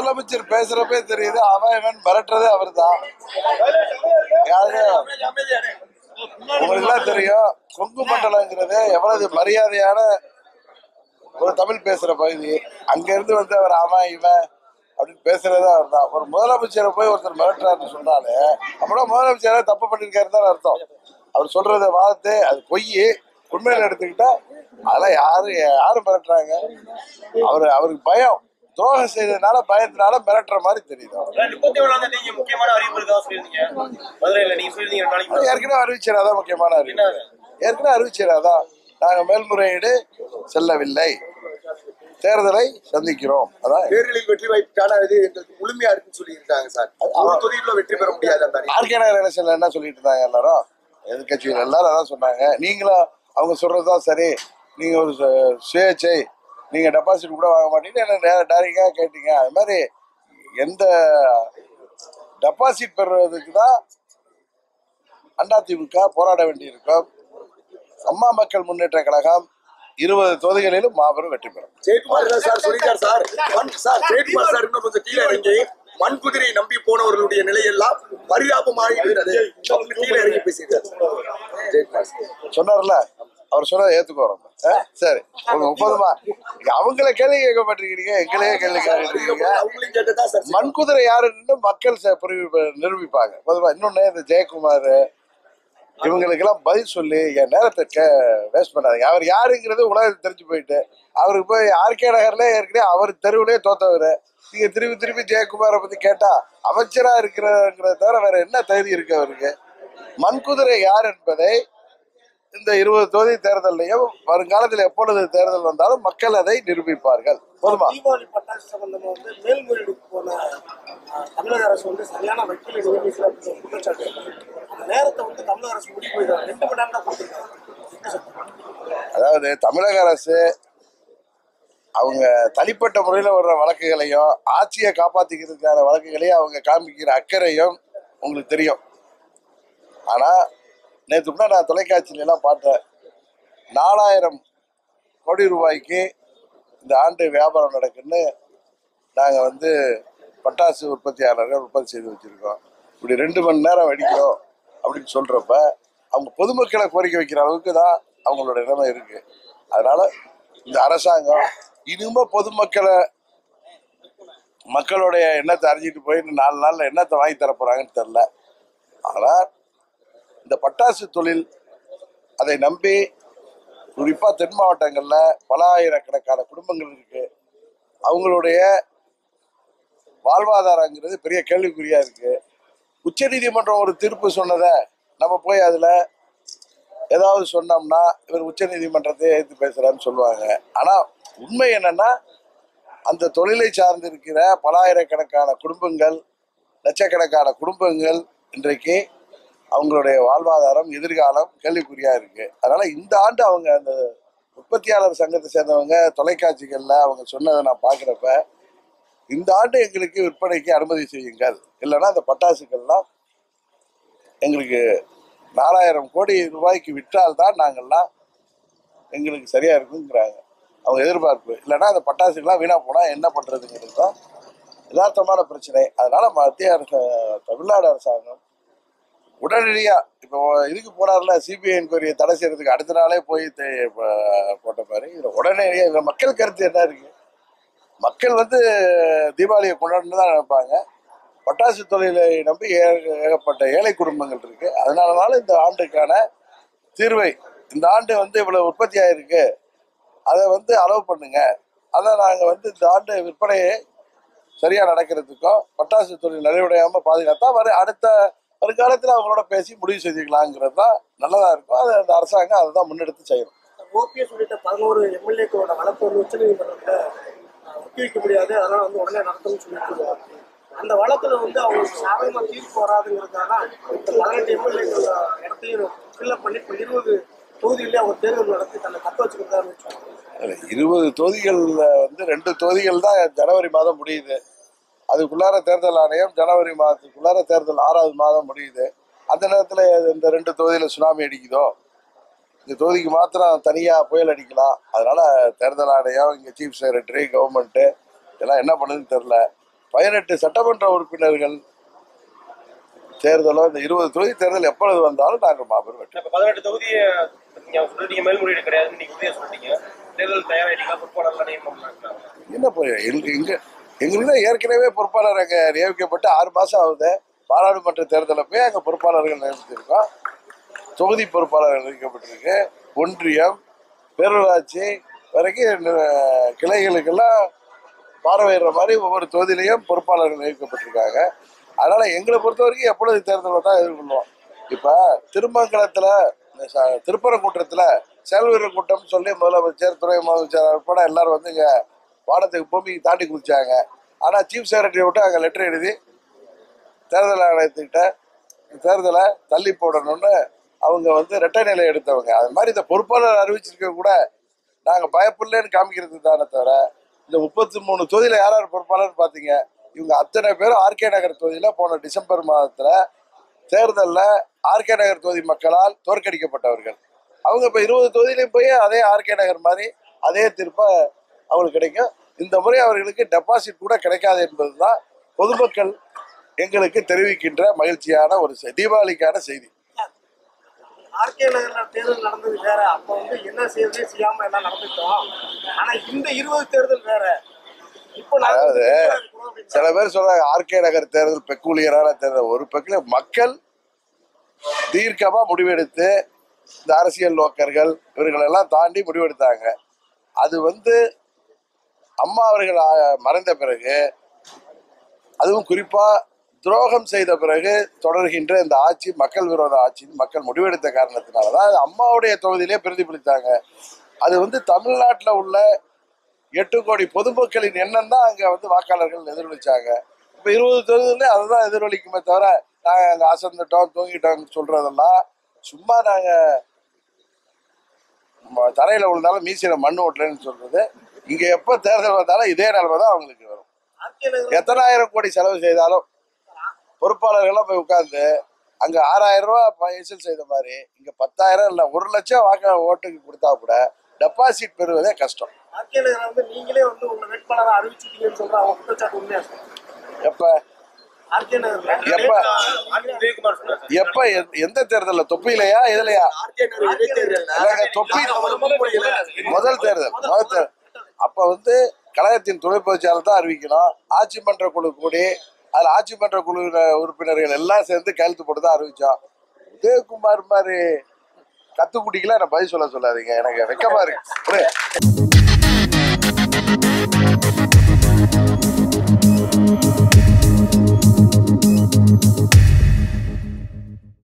முதலமைச்சர் பேசுறப்பே தெரியுது அவன் இவன் மிரட்டுறதே அவர் தான் யாரு? உங்களுக்கு எல்லாம் தெரியும் கொங்கு மண்டலங்கிறது எவ்வளவு மரியாதையான ஒரு தமிழ் பேசுற பகுதி. அங்க இருந்து வந்து அவர் அவன் இவன் அப்படின்னு பேசுறதே அவர் தான் ஒரு முதலமைச்சரை போய் ஒருத்தர் மிரட்டுறாருன்னு சொன்னாலே அப்படின்னா முதலமைச்சரை தப்பு பண்ணிருக்காரு தான் அர்த்தம். அவர் சொல்றத வாதத்தை அது பொய் உண்மையில எடுத்துக்கிட்டா அதெல்லாம் யாரு யாரும் மிரட்டுறாங்க? அவர் அவருக்கு பயம். துரோகம் செய்ததுனால பயத்தினால மிரட்டுற மாதிரி தெரியுது. ஏற்கனவே அறிவிச்சார் அதான் முக்கியமான அறிவிப்பு. ஏற்கனவே அறிவிச்சார் அதான் நாங்க மேல்முறையீடு செல்லவில்லை. தேர்தலை சந்திக்கிறோம். அதான். தேர்தலில் வெற்றி வாய்ப்புக்கான இது எங்களுக்கு முழுமையா இருக்குன்னு சொல்லியிருக்காங்க சார். ஒரு தொகுதியில வெற்றி பெற முடியாது. ஆர்கே நகர் எலெக்ஷன்ல என்ன சொல்லிட்டு இருந்தாங்க எல்லாரும்? எதிர்கட்சிகள் எல்லாரும் அதான் சொன்னாங்க. நீங்களும் அவங்க சொல்றதுதான் சரி. நீங்க ஒரு சு- நீங்க டெபாசிட் கூட வாங்க மாட்டீங்கன்னு என்ன டைரக்டா கேட்டீங்க. அது மாதிரி எந்த டெபாசிட் பெறுவதற்கு தான் அதிமுக போராட வேண்டியிருக்கும். அம்மா மக்கள் முன்னேற்ற கழகம் இருபது தொகுதிகளிலும் மாபெரும் வெற்றி பெறும். ஜெயக்குமார் சார் சொல்லிட்டார் சார். சார் ஜெயக்குமார் சார் இன்னும் கொஞ்சம் கீழே இறங்கி மண் குதிரையை நம்பி போனவர்களுடைய நிலையெல்லாம் பரிதாபமாகிறது அப்படின்னு கீழே இறங்கி பேசிட்டார். சொன்னார்ல அவர் சொன்னதை ஏத்துக்கோறோம். சரி. முப்பதுமா அவங்கள கேள்வி கேட்க மாட்டேங்கிறீங்க எங்களையே கேள்வி கேட்டுருக்கீங்க மண்குதிரை யாருன்னு மக்கள் நிரூபிப்பாங்க. பொதுவா இன்னொன்னு இந்த ஜெயக்குமார் இவங்களுக்கெல்லாம் பதில் சொல்லி என் நேரத்தை வேஸ்ட் பண்ணாதீங்க. அவர் யாருங்கிறது உலகத்துக்கு தெரிஞ்சு போயிட்டு அவருக்கு போய் ஆர்கே நகர்ல ஏற்கனவே அவர் தெருவிலே தோத்தவர். நீங்க திருப்பி திருப்பி ஜெயக்குமாரை பத்தி கேட்டா அமைச்சரா இருக்கிறங்கிறத தவிர வேற என்ன தகுதி இருக்கு அவருக்கு? மண்குதிரை யார் என்பதை இந்த இருபது தொகுதி தேர்தலையும் வருங்காலத்தில் எப்பொழுது தேர்தல் வந்தாலும் மக்கள் அதை நிரூபிப்பார்கள். போதுமா? தீபாவளி பட்டாசு சம்பந்தமா வந்து மேல்முறையீடுக்கு போன தமிழக அரசு வந்து சரியான வக்கீலை குற்றச்சாட்டு. அந்த நேரத்தை வந்து தமிழக அரசு முடிவு ரெண்டு மணி நேரம் தான்? அதாவது தமிழக அரசு அவங்க தனிப்பட்ட முறையில் வர்ற வழக்குகளையும் ஆட்சியை காப்பாற்றிக்கிறதுக்கான வழக்குகளையும் அவங்க காமிக்கிற அக்கறையும் உங்களுக்கு தெரியும். ஆனால் நேற்று கூட நான் தொலைக்காட்சியிலலாம் பார்த்தேன். நாலாயிரம் கோடி ரூபாய்க்கு இந்த ஆண்டு வியாபாரம் நடக்குன்னு நாங்கள் வந்து பட்டாசு உற்பத்தியாளர்கள் உற்பத்தி செய்து வச்சுருக்கோம். இப்படி ரெண்டு மணி நேரம் வெடிக்கிறோம் அப்படின்னு சொல்கிறப்ப அவங்க பொதுமக்களை கோரிக்கை வைக்கிற அளவுக்கு தான் அவங்களோட நிலைமை இருக்குது அதனால் இந்த அரசாங்கம் இனிமே பொதுமக்களை மக்களுடைய எண்ணத்தை அறிஞ்சிட்டு போயிட்டு நாலு நாளில் எண்ணத்தை வாங்கி தர போகிறாங்கன்னு தெரில ஆனால் இந்த பட்டாசு தொழில் அதை நம்பி குறிப்பாக தென் மாவட்டங்களில் பல ஆயிரக்கணக்கான குடும்பங்கள் இருக்கு. அவங்களுடைய வாழ்வாதாரங்கிறது பெரிய கேள்விக்குறியாக இருக்கு. உச்சநீதிமன்றம் ஒரு தீர்ப்பு சொன்னதை நம்ம போய் அதில் ஏதாவது சொன்னோம்னா இவர் உச்சநீதிமன்றத்தை எதிர்த்து பேசுகிறான்னு சொல்லுவாங்க. ஆனால் உண்மை என்னன்னா அந்த தொழிலை சார்ந்து இருக்கிற பல ஆயிரக்கணக்கான குடும்பங்கள் லட்சக்கணக்கான குடும்பங்கள் இன்றைக்கு அவங்களுடைய வாழ்வாதாரம் எதிர்காலம் கேள்விக்குறியா இருக்கு. அதனால இந்த ஆண்டு அவங்க அந்த உற்பத்தியாளர் சங்கத்தை சேர்ந்தவங்க தொலைக்காட்சிகளில் அவங்க சொன்னதை நான் பார்க்குறப்ப இந்த ஆண்டு எங்களுக்கு விற்பனைக்கு அனுமதி செய்யுங்கள். இல்லைன்னா அந்த பட்டாசுகள்லாம் எங்களுக்கு நாலாயிரம் கோடி ரூபாய்க்கு விற்றால்தான் நாங்கள்லாம் எங்களுக்கு சரியா இருக்குங்கிறாங்க. அவங்க எதிர்பார்ப்பு. இல்லைன்னா அந்த பட்டாசுகள்லாம் வீணா போனால் என்ன பண்ணுறதுங்கிறது தான் யதார்த்தமான பிரச்சனை. அதனால மத்திய அரசு தமிழ்நாடு அரசாங்கம் உடனடியாக இப்போ இதுக்கு போனார்ல சிபிஐ என்கொயரியை தடை செய்யறதுக்கு அடுத்த நாளே போய் போட்ட மாதிரி இதில் உடனடியாக மக்கள் கருத்து என்ன இருக்கு? மக்கள் வந்து தீபாவளியை கொண்டாடணும் தான் நினைப்பாங்க. பட்டாசு தொழிலை நம்பி ஏகப்பட்ட ஏழை குடும்பங்கள் இருக்கு. அதனாலனால இந்த ஆண்டுக்கான தீர்வை இந்த ஆண்டு வந்து இவ்வளவு உற்பத்தி ஆயிருக்கு. அதை வந்து அலோவ் பண்ணுங்க. அதை நாங்கள் வந்து இந்த ஆண்டு விற்பனையை சரியா நடக்கிறதுக்கும் பட்டாசு தொழில் நலிவடையாம பாதுகாத்தா வர. அடுத்த வருங்காலத்தில் அவங்களோட பேசி முடிவு செஞ்சுக்கலாங்கிறது தான் நல்லதா இருக்கும். அதை அந்த அரசாங்கம் அதை தான் முன்னெடுத்து செய்யணும். ஓபிஎஸ் உள்ளிட்ட பதினோரு எம்எல்ஏக்களோட வழக்கு வந்து உச்சநீதிமன்றத்தில் ஒத்தி வைக்க முடியாது. அதனால வந்து உடனே நடத்தணும்னு சொல்லிட்டு அந்த வழக்குல வந்து அவங்களுக்கு சாதகமா தீர்ப்பு வராதுங்கிறதுக்காக இந்த பதினெட்டு எம்எல்ஏக்கள் இடத்தையும் ஃபில்அப் பண்ணி இப்போ இருபது தொகுதியிலே அவங்க தேர்தல் நடத்தி தன்னை தக்க இல்ல, இருபது தொகுதிகள்ல வந்து ரெண்டு தொகுதிகள் தான் ஜனவரி மாதம் முடியுது. அதுக்குள்ளார தேர்தல் ஆணையம் ஜனவரி மாதத்துக்குள்ளார தேர்தல் ஆறாவது மாதம் முடியுது. அந்த நேரத்தில் இந்த ரெண்டு தொகுதியில் சுனாமி அடிக்குதோ இந்த தொகுதிக்கு மாத்திரம் தனியாக புயல் அடிக்கலாம். அதனால தேர்தல் ஆணையம் இங்கே சீஃப் செக்ரட்டரி கவர்மெண்ட்டு இதெல்லாம் என்ன பண்ணுதுன்னு தெரில பதினெட்டு சட்டமன்ற உறுப்பினர்கள் தேர்தலோ இந்த இருபது தொகுதி தேர்தல் எப்பொழுது வந்தாலும் நாங்கள் மாபெரும் வெற்றி பதினெட்டு தொகுதியை நீங்க சொல்லிட்டீங்க மேல்முறையீடு கிடையாதுன்னு நீங்க உறுதியா சொல்லிட்டீங்க தேர்தல் தயாராயிட்டீங்க பொறுப்பாளர்லாம் நியமனம் என்ன போய் எங்க எங்க எங்களுக்கு தான் ஏற்கனவே பொறுப்பாளர் அங்கே நியமிக்கப்பட்டு ஆறு மாதம் ஆகுது. பாராளுமன்ற தேர்தலில் போய் அங்கே பொறுப்பாளர்கள் நியமித்திருக்கோம் தொகுதி பொறுப்பாளர்கள் நியமிக்கப்பட்டிருக்கு. ஒன்றியம் பேரூராட்சி வரைக்கும் கிளைகளுக்கெல்லாம் பார்வையிடுற மாதிரி ஒவ்வொரு தொகுதியிலையும் பொறுப்பாளர்கள் நியமிக்கப்பட்டிருக்காங்க. அதனால் எங்களை பொறுத்த வரைக்கும் எப்பொழுது தேர்தலை தான் எதிர்கொள்வோம். இப்போ திருமங்கலத்தில் திருப்பரங்குன்றத்தில் செயல்வீரர் கூட்டம் சொல்லி முதலமைச்சர் துறை முதலமைச்சர் உட்பட எல்லாரும் வந்து இங்கே வானத்துக்கு பூமிக்கு தாண்டி குதிச்சாங்க. ஆனால் சீஃப் செக்ரட்டரி விட்டு அங்கே லெட்டர் எழுதி தேர்தல் ஆணையத்துக்கிட்ட தேர்தலை தள்ளி போடணும்னு அவங்க வந்து ரெட்டை நிலை எடுத்தவங்க. அது மாதிரி இந்த பொறுப்பாளர் அறிவிச்சிருக்க கூட நாங்கள் பயப்படலன்னு காமிக்கிறது தானே தவிர இந்த முப்பத்தி மூணு தொகுதியில் யார் யார் பொறுப்பாளர்னு பார்த்தீங்க இவங்க அத்தனை பேரும் ஆர்கே நகர் தொகுதியில் போன டிசம்பர் மாதத்தில் தேர்தலில் ஆர்கே நகர் தொகுதி மக்களால் தோற்கடிக்கப்பட்டவர்கள். அவங்க இப்போ இருபது தொகுதியிலையும் போய் அதே ஆர்கே நகர் மாதிரி அதே திருப்ப அவங்களுக்கு கிடைக்கும். இந்த முறை அவர்களுக்கு டெபாசிட் கூட கிடைக்காது என்பதுதான் பொதுமக்கள் எங்களுக்கு தெரிவிக்கின்ற மகிழ்ச்சியான ஒரு தீபாவளிக்கான செய்தி. ஆர்கே நகர்ல தேர்தல் நடந்தது வேற. அப்ப வந்து என்ன செய்யறதே செய்யாம எல்லாம் நடந்துட்டோம் ஆனா இந்த இருபது தேர்தல் வேற. அதாவது, சில பேர் சொல்றாங்க ஆர்கே நகர் தேர்தல் பெக்கூலியரான தேர்தல். ஒரு பக்கம் மக்கள் தீர்க்கமா முடிவெடுத்து இந்த அரசியல் நோக்கர்கள் இவர்களெல்லாம் தாண்டி முடிவெடுத்தாங்க. அது வந்து அம்மா அவர்கள் மறைந்த பிறகு அதுவும் குறிப்பாக துரோகம் செய்த பிறகு தொடர்கின்ற இந்த ஆட்சி மக்கள் விரோத ஆட்சி மக்கள் முடிவெடுத்த காரணத்தினால தான் அது அம்மாவுடைய தொகுதியிலே பிரதிபலித்தாங்க. அது வந்து தமிழ்நாட்டில் உள்ள எட்டு கோடி பொதுமக்களின் எண்ணம் தான் அங்கே வந்து வாக்காளர்கள் எதிரொலிச்சாங்க. இப்போ இருபது தொகுதியிலே அதுதான் எதிரொலிக்குமே தவிர நாங்கள் அங்கே அசந்துட்டோம் தூங்கிட்டோம் சொல்கிறதெல்லாம் சும்மா நாங்கள் தரையில் விழுந்தாலும் மீசியில் மண் ஓட்டலன்னு சொல்கிறது இங்கே எப்போ தேர்தல் வந்தாலும் இதே நிலைமை தான் அவங்களுக்கு வரும். எத்தனாயிரம் கோடி செலவு செய்தாலும் பொறுப்பாளர்கள்லாம் போய் உட்கார்ந்து அங்க ஆறாயிரம் ரூபாய் பைசல் செய்த மாதிரி இங்க பத்தாயிரம் இல்ல ஒரு லட்சம் வாக்க ஓட்டுக்கு கொடுத்தா கூட டெபாசிட் பெறுவதே கஷ்டம். நீங்களே வந்து உங்க வேட்பாளரை அறிவிச்சிட்டீங்கன்னு சொல்ற அவங்க குற்றச்சாட்டு உண்மையா எப்ப? எந்த- தேர்தல்ல? தொப்பிலையா இதுலயா தொப்பி முதல் தேர்தல் முதல் தேர்தல். அப்போ வந்து கழகத்தின் துணை பொதுச்செயலர் தான் அறிவிக்கணும். ஆட்சி மன்ற குழு கூடி அதில் ஆட்சி மன்ற குழு உறுப்பினர்கள் எல்லாம் சேர்ந்து கையெழுத்து போட்டு தான் அறிவித்தோம் உதயகுமார் மாதிரி கத்துக்குட்டிக்கெல்லாம் நான் பதில் சொல்ல சொல்லாதீங்க. எனக்கு வெக்கமா இருக்கு.